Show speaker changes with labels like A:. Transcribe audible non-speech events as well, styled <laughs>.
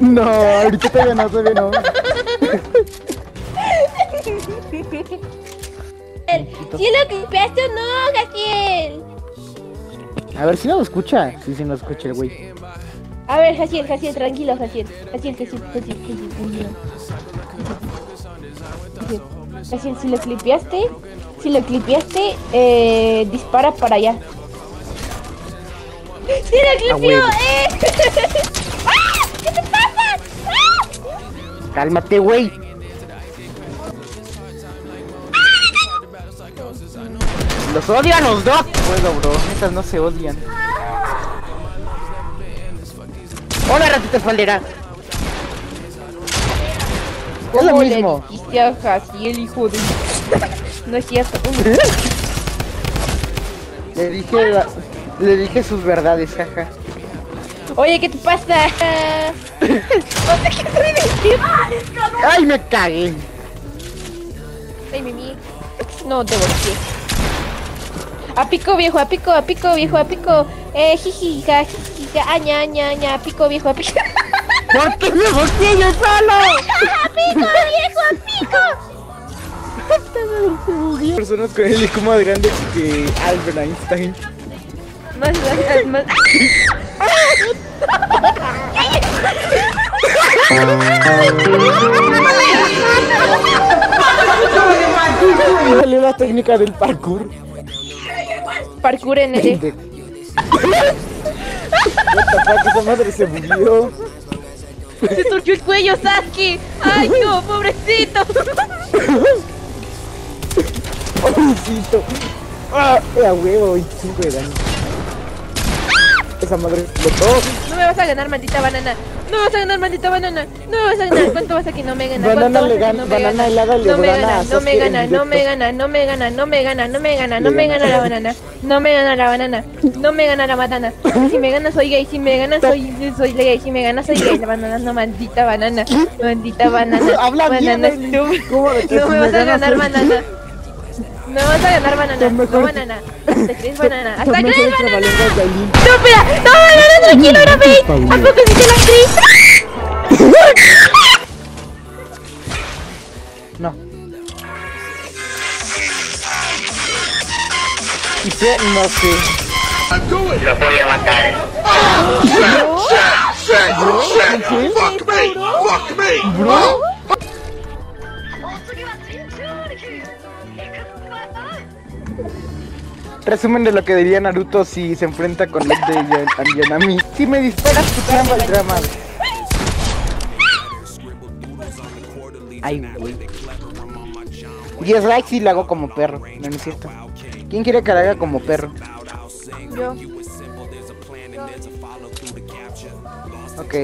A: No, ahorita todavía no, todavía no.
B: ¿Sí lo clipeaste o no, Jaciel?
A: A ver si no lo escucha. Sí, sí no escucha el güey.
B: A ver, Jaciel, Jaciel, tranquilo, Jaciel. Jaciel, Jaciel, Jaciel, Jaciel, tranquilo. Jaciel, si lo clipeaste, si lo clipeaste, eh, dispara para allá. <laughs> ¡Sí lo clipeó!
A: huevo.
B: ¡Eh! <laughs>
A: Cálmate, güey. Los odian los dos. Bueno, bro, estas no se odian. Hola, ratita espaldera. Es lo
B: ¿Cómo
A: mismo.
B: le a Jaciel, hijo de... No es cierto.
A: Le dije, la- le dije sus verdades, jaja.
B: Oye, ¿qué te pasa? <laughs> ¿Dónde que soy de
A: Ay, me cagué.
B: Ay, Mimi. No, te volteé. A pico viejo, a pico, a pico viejo, a pico. Eh, jijija, jijija, aña, aña, aña, a pico viejo, a pico. <laughs>
A: ¿Por qué me volteé yo solo? <laughs>
B: ¡A pico viejo, a pico!
A: Personas con el IQ más grande que Albert Einstein.
B: Más, más, más.
A: Salió la técnica del parkour.
B: Parkour en el.
A: Esa madre se murió.
B: Se torció el cuello, Sasuke. Ay, no, pobrecito.
A: Pobrecito. Ah, a huevo, 25 de daño. Esa madre explotó.
B: No me vas a ganar, maldita banana. No me vas a ganar, maldita banana. No me vas a ganar. ¿Cuánto vas a que no me gana?
A: Banana
B: ¿Cuánto
A: le gana- banana
B: gana?
A: helada le
B: No me
A: gana
B: no me gana, no me gana, no me gana, no me gana, no me gana, no me
A: gana.
B: la banana. No me gana la banana. No me gana la banana. Si me gana soy gay, si me gana soy soy gay, si me gana soy gay. La banana no maldita banana. Maldita <laughs> banana.
A: Habla bien,
B: banana
A: Aileen.
B: estúpida.
A: ¿Cómo de que
B: No me vas a
A: ganas
B: ganar banana. No vas a ganar banana.
A: Lo mejor-
B: No banana. Te crees banana. <laughs> Hasta crees banana. ¡No, banana, tranquilo, era fake! ¿A poco sí te la crees? <laughs>
A: No. Y sé, no sé.
C: Fuck me! Fuck me!
A: Bro. Resumen de lo que diría Naruto si se enfrenta con el de Yan- Yanami. Si me disparas, tu trama el drama. Ay, güey. 10 likes y la hago como perro. No, no es cierto. ¿Quién quiere que la haga como perro?
B: Yo.
A: Ok.